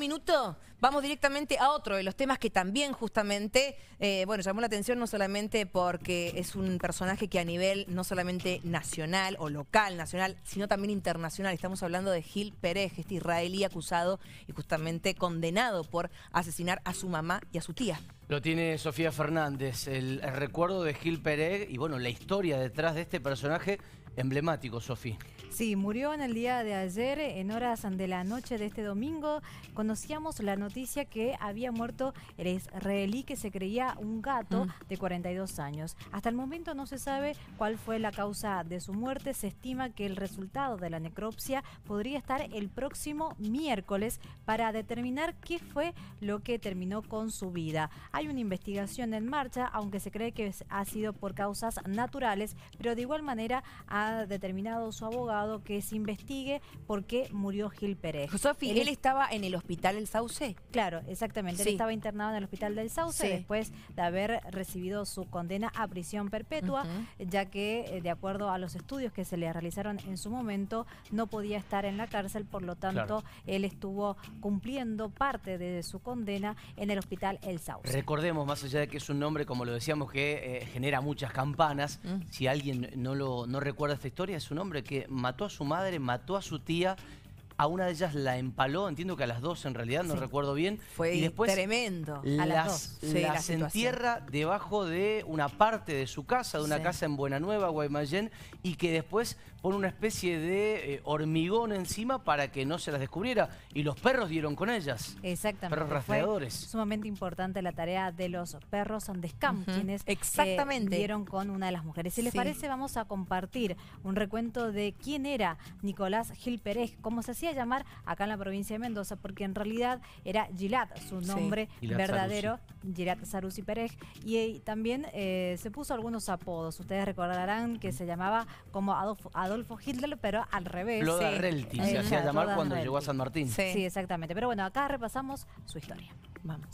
minuto, vamos directamente a otro de los temas que también justamente, eh, bueno, llamó la atención no solamente porque es un personaje que a nivel no solamente nacional o local, nacional, sino también internacional. Estamos hablando de Gil Pérez, este israelí acusado y justamente condenado por asesinar a su mamá y a su tía. Lo tiene Sofía Fernández, el, recuerdo de Gil Pérez y bueno, la historia detrás de este personaje emblemático, Sofía. Sí, murió en el día de ayer, en horas de la noche de este domingo. Conocíamos la noticia que había muerto el israelí que se creía un gato Mm. de 42 años. Hasta el momento no se sabe cuál fue la causa de su muerte. Se estima que el resultado de la necropsia podría estar el próximo miércoles para determinar qué fue lo que terminó con su vida. Hay una investigación en marcha, aunque se cree que ha sido por causas naturales, pero de igual manera ha determinado su abogado que se investigue por qué murió Gil Pérez. Sofi, él estaba en el hospital El Sauce. Claro, exactamente. Sí. Él estaba internado en el hospital del Sauce Sí. después de haber recibido su condena a prisión perpetua, ya que eh, de acuerdo a los estudios que se le realizaron en su momento, no podía estar en la cárcel, por lo tanto, Claro. él estuvo cumpliendo parte de su condena en el hospital El Sauce. Recordemos, más allá de que es un nombre, como lo decíamos, que eh, genera muchas campanas, Mm. si alguien no, lo, no recuerda esta historia, es un hombre que mató a su madre, mató a su tía, a una de ellas la empaló, entiendo que a las dos en realidad, no Sí. recuerdo bien, Fue y después tremendo. A las las, dos. Sí, la las situación. entierra debajo de una parte de su casa, de una Sí. casa en Buena Nueva, Guaymallén, y que después pone una especie de eh, hormigón encima para que no se las descubriera. Y los perros dieron con ellas. Exactamente. Perros Fue rastreadores. sumamente importante la tarea de los perros on the scam, Ujú. quienes eh, Exactamente. dieron con una de las mujeres. Si les Sí. parece, vamos a compartir un recuento de quién era Nicolás Gil Pérez, cómo se hacía llamar acá en la provincia de Mendoza, porque en realidad era Gilat, su Sí. nombre Gilat verdadero, Gilat Sarusi Pérez, y eh, también eh, se puso algunos apodos. Ustedes recordarán que se llamaba como Adolfo, Adolfo Hitler, pero al revés. Floda Sí. Relti se Exacto, hacía llamar Floda cuando Relti. llegó a San Martín. Sí. Sí, exactamente. Pero bueno, acá repasamos su historia. Vamos.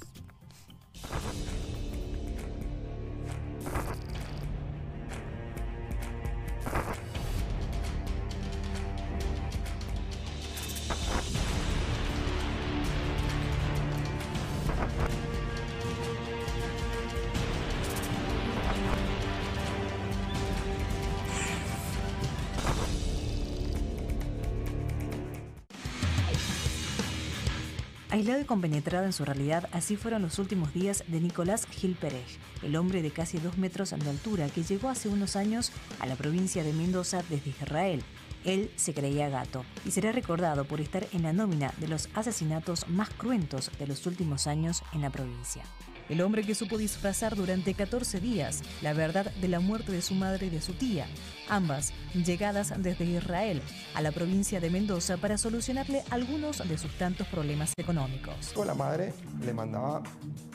Aislado y compenetrado en su realidad, así fueron los últimos días de Nicolás Gil Pérez, el hombre de casi dos metros de altura que llegó hace unos años a la provincia de Mendoza desde Israel. Él se creía gato y será recordado por estar en la nómina de los asesinatos más cruentos de los últimos años en la provincia. El hombre que supo disfrazar durante 14 días la verdad de la muerte de su madre y de su tía, ambas llegadas desde Israel a la provincia de Mendoza para solucionarle algunos de sus tantos problemas económicos. La madre le mandaba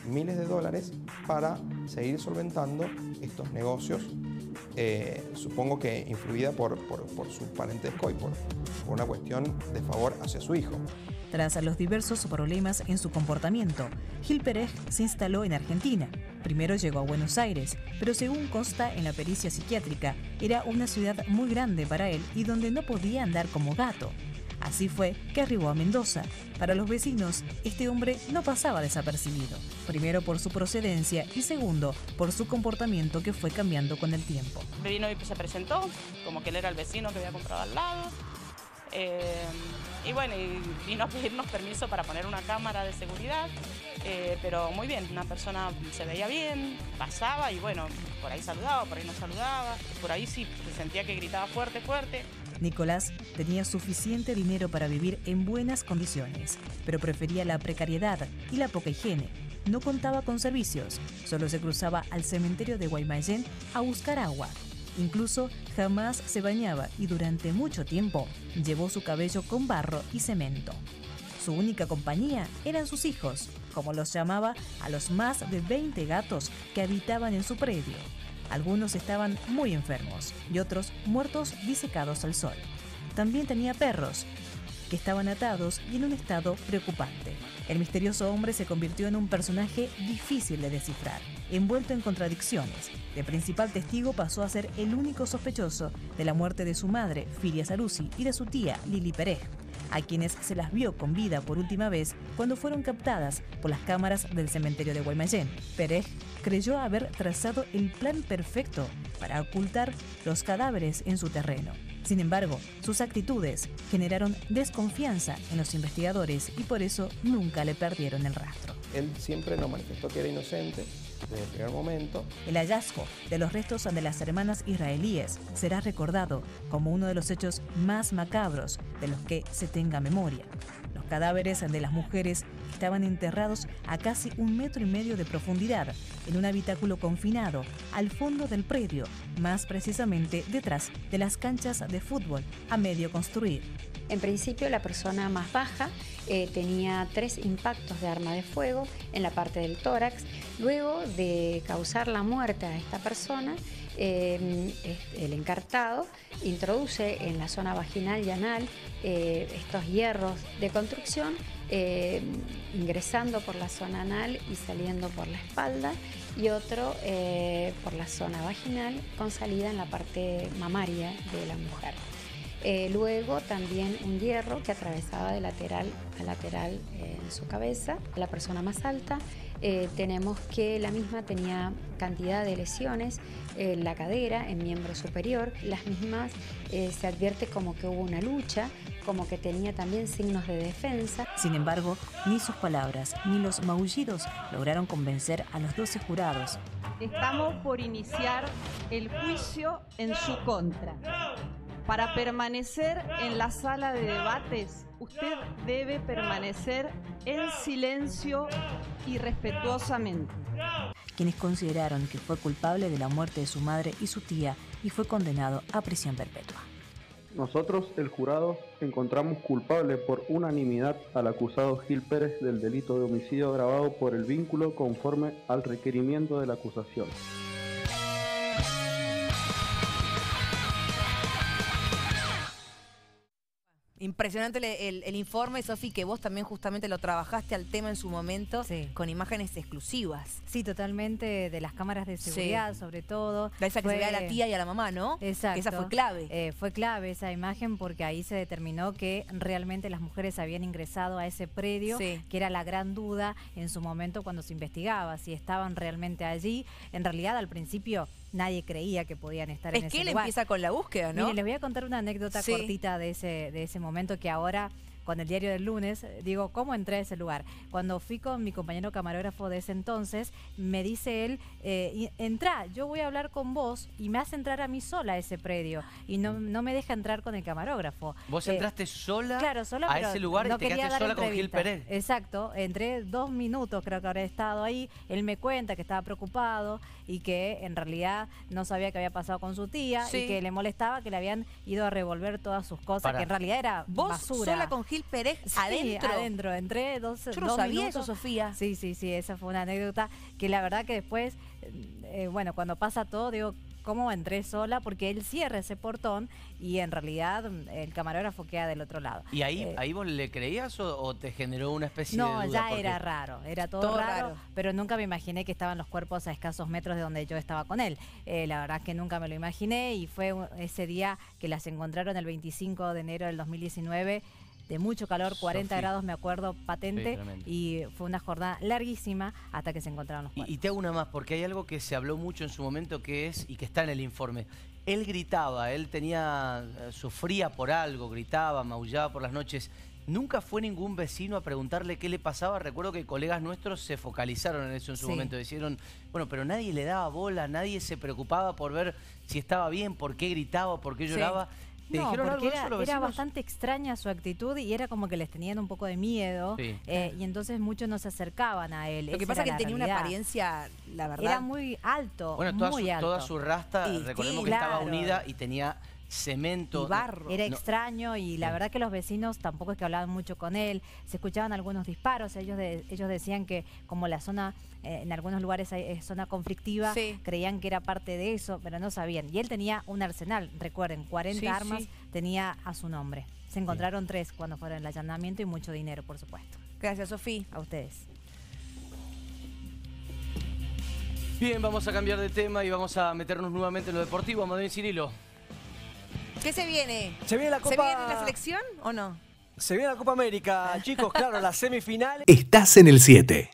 miles de dólares para seguir solventando estos negocios, eh, supongo que influida por, por- por su parentesco y por, por una cuestión de favor hacia su hijo. Tras los diversos problemas en su comportamiento, Gil Pérez se instaló en Argentina. Primero llegó a Buenos Aires, pero según consta en la pericia psiquiátrica, era una ciudad muy grande para él y donde no podía andar como gato. Así fue que arribó a Mendoza. Para los vecinos, este hombre no pasaba desapercibido. Primero por su procedencia y segundo por su comportamiento que fue cambiando con el tiempo. Vino y se presentó, como que él era el vecino que había comprado al lado. Eh, y bueno, y vino a pedirnos permiso para poner una cámara de seguridad, eh, pero muy bien, una persona se veía bien, pasaba y bueno, por ahí saludaba, por ahí no saludaba, por ahí sí, se sentía que gritaba fuerte, fuerte. Nicolás tenía suficiente dinero para vivir en buenas condiciones, pero prefería la precariedad y la poca higiene. No contaba con servicios, solo se cruzaba al cementerio de Guaymallén a buscar agua. Incluso jamás se bañaba y durante mucho tiempo llevó su cabello con barro y cemento. Su única compañía eran sus hijos, como los llamaba a los más de 20 gatos que habitaban en su predio. Algunos estaban muy enfermos y otros muertos disecados al sol. También tenía perros. Que estaban atados y en un estado preocupante. El misterioso hombre se convirtió en un personaje difícil de descifrar, envuelto en contradicciones. De principal testigo pasó a ser el único sospechoso de la muerte de su madre, Filia Sarusi, y de su tía, Lili Pérez, a quienes se las vio con vida por última vez cuando fueron captadas por las cámaras del cementerio de Guaymallén. Pérez creyó haber trazado el plan perfecto para ocultar los cadáveres en su terreno. Sin embargo, sus actitudes generaron desconfianza en los investigadores y por eso nunca le perdieron el rastro. Él siempre nos manifestó que era inocente desde el primer momento. El hallazgo de los restos de las hermanas israelíes será recordado como uno de los hechos más macabros de los que se tenga memoria. Los cadáveres de las mujeres estaban enterrados a casi un metro y medio de profundidad en un habitáculo confinado al fondo del predio, más precisamente detrás de las canchas de fútbol a medio construir. En principio la persona más baja eh, tenía tres impactos de arma de fuego en la parte del tórax. Luego de causar la muerte a esta persona, eh, el encartado introduce en la zona vaginal y anal eh, estos hierros de construcción, ingresando por la zona anal y saliendo por la espalda, y otro por la zona vaginal con salida en la parte mamaria de la mujer. Eh, luego también un hierro que atravesaba de lateral a lateral eh, en su cabeza. La persona más alta eh, tenemos que la misma tenía cantidad de lesiones en la cadera, en miembro superior. Las mismas se advierte como que hubo una lucha, como que tenía también signos de defensa. Sin embargo, ni sus palabras ni los maullidos lograron convencer a los 12 jurados. Estamos por iniciar el juicio en su contra. Para permanecer en la sala de debates, usted debe permanecer en silencio y respetuosamente. Quienes consideraron que fue culpable de la muerte de su madre y su tía y fue condenado a prisión perpetua. Nosotros, el jurado, encontramos culpable por unanimidad al acusado Gil Pérez del delito de homicidio agravado por el vínculo conforme al requerimiento de la acusación. Impresionante el, informe, Sofi, que vos también justamente lo trabajaste al tema en su momento con imágenes exclusivas. Sí, totalmente, de las cámaras de seguridad, sobre todo. La esa que se ve a la tía y a la mamá, ¿no? Exacto. esa fue clave. Eh, fue clave esa imagen porque ahí se determinó que realmente las mujeres habían ingresado a ese predio, que era la gran duda en su momento cuando se investigaba, si estaban realmente allí. En realidad, al principio nadie creía que podían estar en ese lugar. Es que él empieza con la búsqueda, ¿no? Mire, les voy a contar una anécdota cortita de ese, de ese momento que ahora con el diario del lunes, digo, ¿cómo entré a ese lugar? Cuando fui con mi compañero camarógrafo de ese entonces, me dice él, eh, entra, yo voy a hablar con vos y me hace entrar a mí sola a ese predio y no, no me deja entrar con el camarógrafo. ¿Vos eh, entraste sola, claro, sola a ese lugar y te quedaste sola con Gil Pérez? Exacto, entré dos minutos, creo que habré estado ahí, él me cuenta que estaba preocupado y que en realidad no sabía qué había pasado con su tía y que le molestaba que le habían ido a revolver todas sus cosas, que en realidad era ¿Vos basura. sola con Gil Pérez adentro. adentro. Entré dos, Yo no sabía eso, Sofía. Sí, sí, sí, esa fue una anécdota que la verdad que después, eh, bueno, cuando pasa todo, digo, ¿cómo entré sola? Porque él cierra ese portón y en realidad el camarógrafo queda del otro lado. ¿Y ahí, eh, ahí vos le creías o, te generó una especie de? No, ya era raro, era todo, raro, pero nunca me imaginé que estaban los cuerpos a escasos metros de donde yo estaba con él. Eh, la verdad que nunca me lo imaginé y fue ese día que las encontraron el 25 de enero del 2019 de mucho calor, 40 grados me acuerdo patente y fue una jornada larguísima hasta que se encontraron los cuerpos. Y, te hago una más, porque hay algo que se habló mucho en su momento que es, y que está en el informe, él gritaba, él tenía, eh, sufría por algo, gritaba, maullaba por las noches. Nunca fue ningún vecino a preguntarle qué le pasaba. Recuerdo que colegas nuestros se focalizaron en eso en su momento. Dijeron, bueno, pero nadie le daba bola, nadie se preocupaba por ver si estaba bien, por qué gritaba, por qué lloraba no, porque era, bastante extraña su actitud y era como que les tenían un poco de miedo eh, y entonces muchos no se acercaban a él. Lo que pasa es que tenía una apariencia, la verdad. Era muy alto, bueno, toda muy su, alto. Toda su rasta, recordemos que estaba unida y tenía cemento. Y barro. Era No. extraño y la verdad que los vecinos tampoco es que hablaban mucho con él. Se escuchaban algunos disparos. Ellos de- ellos decían que como la zona, eh, en algunos lugares hay es zona conflictiva, Sí. creían que era parte de eso, pero no sabían. Y él tenía un arsenal, recuerden, 40 Sí, armas sí. tenía a su nombre. Se encontraron tres cuando fueron el allanamiento y mucho dinero, por supuesto. Gracias, Sofía. A ustedes. Bien, vamos a cambiar de tema y vamos a meternos nuevamente en lo deportivo. Amadeo Cirilo. ¿Qué se viene? Se viene la ¿Se Copa. viene la selección o no? Se viene la Copa América, chicos, claro, la semifinal. Estás en el 7.